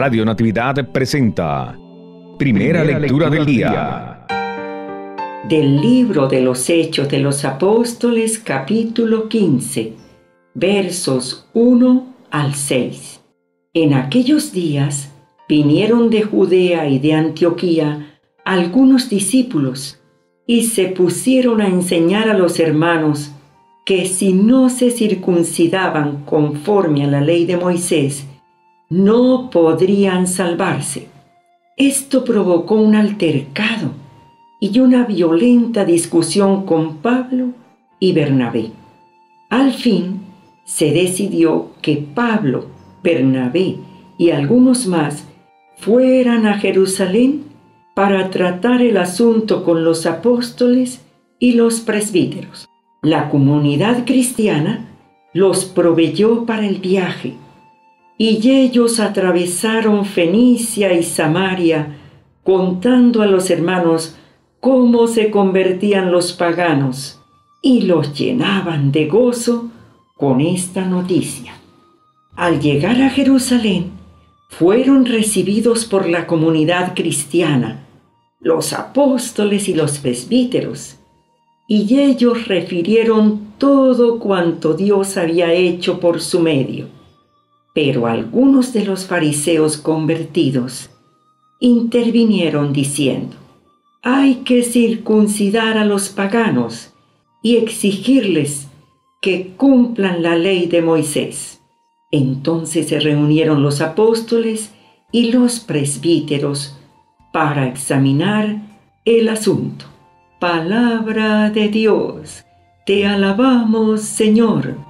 Radio Natividad presenta Primera, lectura, del día. Del libro de los Hechos de los Apóstoles capítulo 15, versos 1 al 6. En aquellos días vinieron de Judea y de Antioquía algunos discípulos y se pusieron a enseñar a los hermanos que si no se circuncidaban conforme a la ley de Moisés, no podrían salvarse. Esto provocó un altercado y una violenta discusión con Pablo y Bernabé. Al fin, se decidió que Pablo, Bernabé y algunos más fueran a Jerusalén para tratar el asunto con los apóstoles y los presbíteros. La comunidad cristiana los proveyó para el viaje y ellos atravesaron Fenicia y Samaria contando a los hermanos cómo se convertían los paganos y los llenaban de gozo con esta noticia. Al llegar a Jerusalén, fueron recibidos por la comunidad cristiana, los apóstoles y los presbíteros, y ellos refirieron todo cuanto Dios había hecho por su medio pero algunos de los fariseos convertidos intervinieron diciendo, hay que circuncidar a los paganos y exigirles que cumplan la ley de Moisés. Entonces se reunieron los apóstoles y los presbíteros para examinar el asunto. Palabra de Dios, te alabamos Señor.